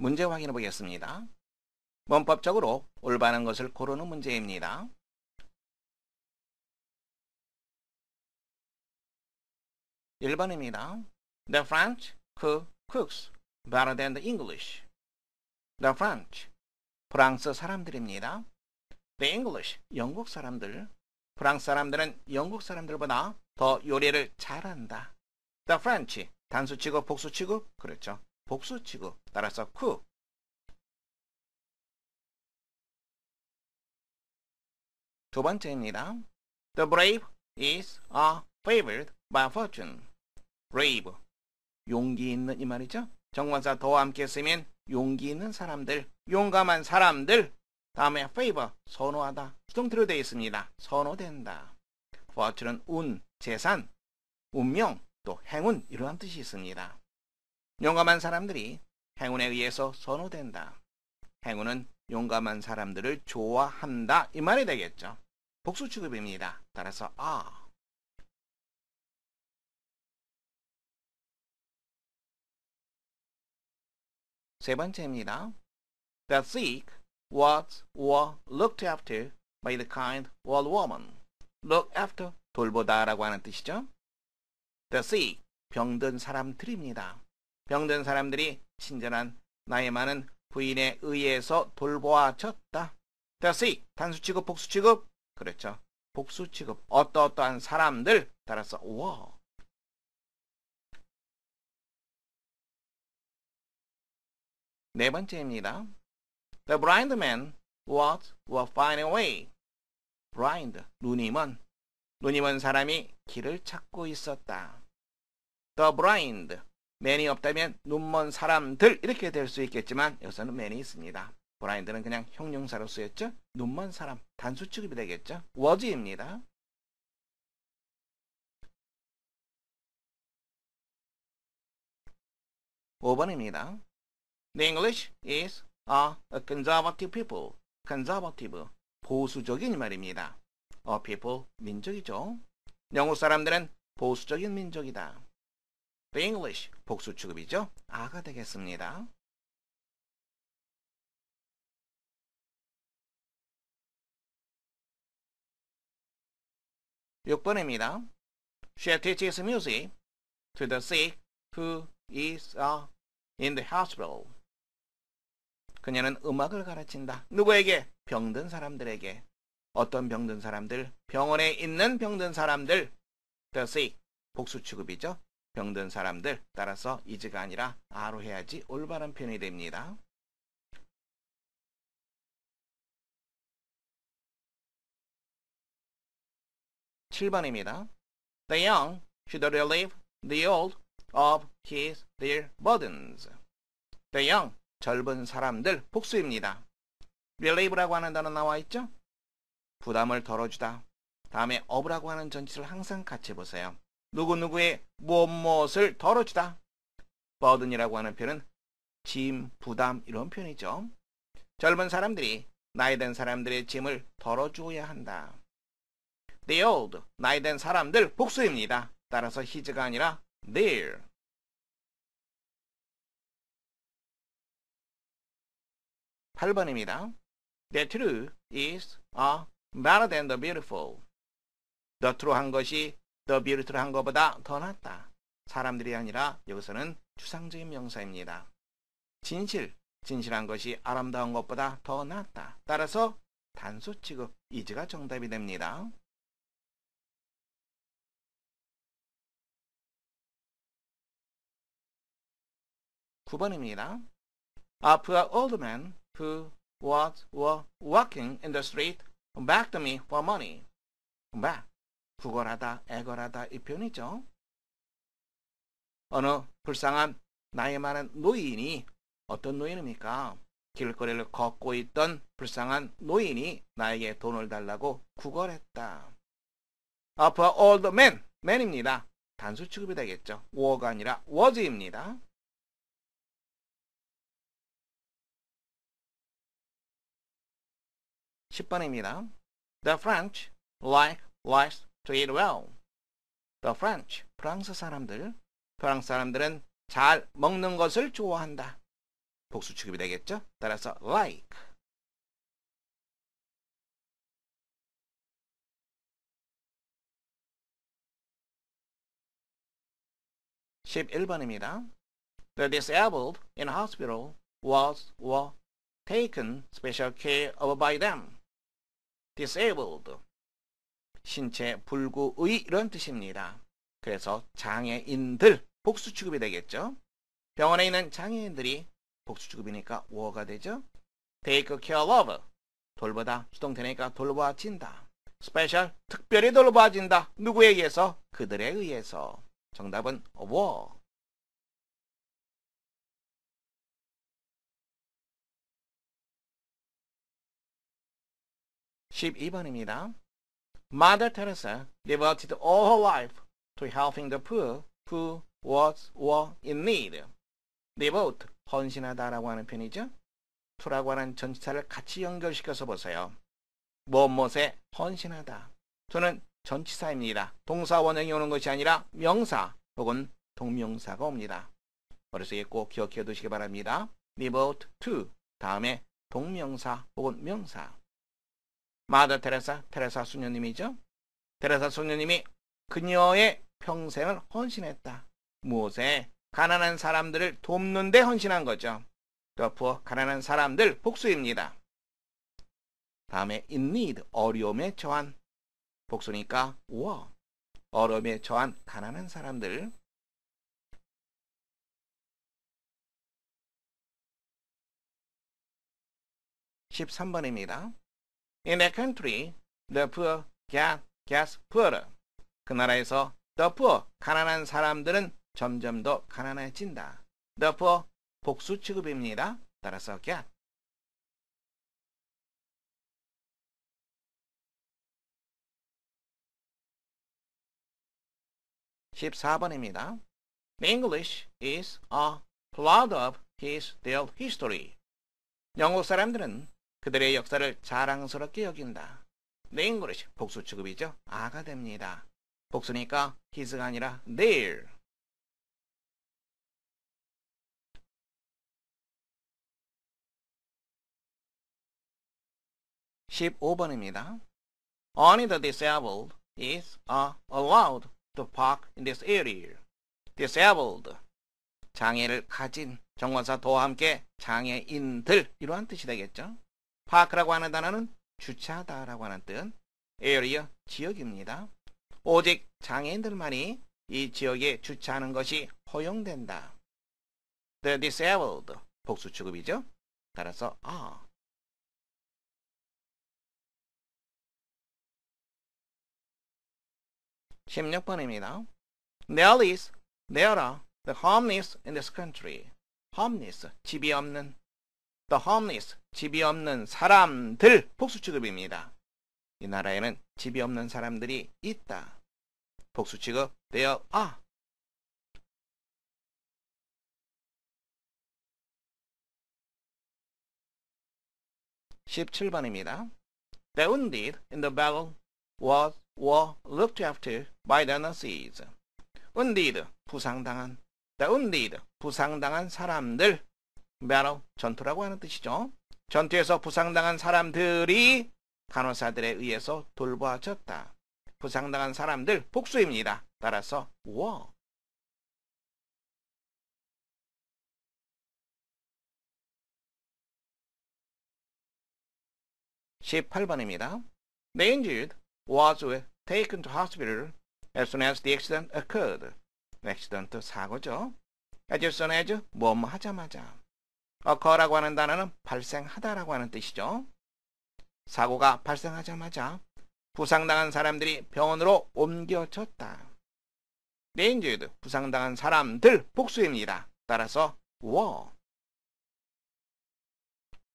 문제 확인해 보겠습니다. 문법적으로 올바른 것을 고르는 문제입니다. 1번입니다. The French cook cooks better than the English. The French, 프랑스 사람들입니다. The English, 영국 사람들. 프랑스 사람들은 영국 사람들보다 더 요리를 잘한다. The French, 단수 취급, 복수 취급? 그렇죠. 복수 취급. 따라서 cook. 두 번째입니다. The brave is a favored by fortune. brave, 용기 있는 이 말이죠. 정관사 더와 함께 쓰면 용기 있는 사람들, 용감한 사람들. 다음에 favor, 선호하다. 수동태로 되어 있습니다. 선호된다. fortune은 운, 재산, 운명, 또 행운 이러한 뜻이 있습니다. 용감한 사람들이 행운에 의해서 선호된다. 행운은 용감한 사람들을 좋아한다 이 말이 되겠죠. 복수 취급입니다. 따라서 아 세 번째입니다. The sick was or looked after by the kind old woman. Look after 돌보다라고 하는 뜻이죠. The sick 병든 사람들입니다. 병든 사람들이 친절한 나이 많은 부인에 의해서 돌보아졌다. Sick 단수 취급 복수 취급 그렇죠. 복수 취급 어떠어떠한 사람들 따라서 와네 번째입니다. The blind man was a way. blind, 눈이 먼. 눈이 먼 사람이 길을 찾고 있었다. The blind, man이 없다면 눈먼 사람들 이렇게 될 수 있겠지만 여기서는 man이 있습니다. blind는 그냥 형용사로 쓰였죠. 눈먼 사람, 단수 취급이 되겠죠. was입니다. (5번입니다) The English is a conservative people. conservative, 보수적인 말입니다. a people, 민족이죠. 영국 사람들은 보수적인 민족이다. English, 복수 취급이죠. 아가 되겠습니다. (6번입니다) She teaches music to the sick who is uh, in the hospital. 그녀는 음악을 가르친다. 누구에게? 병든 사람들에게. 어떤 병든 사람들? 병원에 있는 병든 사람들. The sick. 복수 취급이죠. 병든 사람들. 따라서 is가 아니라 a로 해야지 올바른 표현이 됩니다. (7번입니다) The young should relieve the old of his their burdens. The young 젊은 사람들 복수입니다. relieve라고 하는 단어 나와 있죠? 부담을 덜어주다. 다음에 of라고 하는 전치를 항상 같이 보세요. 누구누구의 무엇 무엇을 덜어주다. burden이라고 하는 표현은 짐, 부담 이런 표현이죠. 젊은 사람들이 나이 든 사람들의 짐을 덜어주어야 한다. The old, 나이 든 사람들 복수입니다. 따라서 his가 아니라 their. 8번입니다. The true is a better than the beautiful. The true 한 것이 the beautiful 한 것보다 더 낫다. 사람들이 아니라 여기서는 추상적인 명사입니다. 진실, 진실한 것이 아름다운 것보다 더 낫다. 따라서 단수 취급, 이즈가 정답이 됩니다. 9번입니다. A poor old man who was were walking in the street begged me for money. beg, 구걸하다, 애걸하다 이 표현이죠. 어느 불쌍한 나이 많은 노인이 어떤 노인입니까? 길거리를 걷고 있던 불쌍한 노인이 나에게 돈을 달라고 구걸했다. Poor old man, man입니다. 단수 취급이 되겠죠. war가 아니라 was입니다. 10번입니다. The French like likes to eat well. The French, 프랑스 사람들. 프랑스 사람들은 잘 먹는 것을 좋아한다. 복수 취급이 되겠죠? 따라서 like. 11번입니다. The disabled in hospital was were taken special care of by them. disabled 신체 불구의 이런 뜻입니다. 그래서 장애인들 복수 취급이 되겠죠. 병원에 있는 장애인들이 복수 취급이니까 워가 되죠. take care of 돌보다 수동태니까 돌보아진다. special 특별히 돌보아진다. 누구에 의해서? 그들에 의해서. 정답은 were. (12번입니다) Mother Teresa devoted all her life to helping the poor who was were in need. devote 헌신하다라고 하는 편이죠. to라고 하는 전치사를 같이 연결시켜서 보세요. 무엇무엇에 헌신하다. to는 전치사입니다. 동사 원형이 오는 것이 아니라 명사 혹은 동명사가 옵니다. 머릿속에 꼭 기억해 두시기 바랍니다. devote to 다음에 동명사 혹은 명사. 마더 테레사, 테레사 수녀님이죠. 테레사 수녀님이 그녀의 평생을 헌신했다. 무엇에? 가난한 사람들을 돕는 데 헌신한 거죠. 더 부어 가난한 사람들 복수입니다. 다음에 in need, 어려움에 처한 복수니까 were, 어려움에 처한 가난한 사람들. (13번입니다) In that country, the poor get, gets poorer. 그 나라에서 the poor, 가난한 사람들은 점점 더 가난해진다. the poor, 복수 취급입니다. 따라서 get. 14번입니다. English is a proud of his their history. 영국 사람들은 그들의 역사를 자랑스럽게 여긴다. English 복수 취급이죠. 아가 됩니다. 복수니까 his가 아니라 their. (15번입니다) Only the disabled is uh, allowed to park in this area. disabled 장애를 가진 정관사 도와 함께 장애인들 이러한 뜻이 되겠죠. 파크라고 하는 단어는 주차하다라고 하는 뜻, area 지역입니다. 오직 장애인들만이 이 지역에 주차하는 것이 허용된다. The disabled 복수 취급이죠. 따라서 are. 16번입니다. There is, there are the homeless in this country. homeless, 집이 없는 the homeless, 집이 없는 사람들 복수 취급입니다. 이 나라에는 집이 없는 사람들이 있다. 복수 취급 there are. (17번입니다) The wounded in the battle was were looked after by the nurses. wounded, 부상당한. the wounded, 부상당한 사람들. Battle, 전투라고 하는 뜻이죠. 전투에서 부상당한 사람들이 간호사들에 의해서 돌보아졌다. 부상당한 사람들 복수입니다. 따라서 were. (18번입니다) The injured was taken to hospital as soon as the accident occurred. accident 사고죠. as soon as 뭐뭐 하자마자. Occur라고 하는 단어는 발생하다라고 하는 뜻이죠. 사고가 발생하자마자 부상당한 사람들이 병원으로 옮겨졌다. injured, 부상당한 사람들 복수입니다. 따라서 were.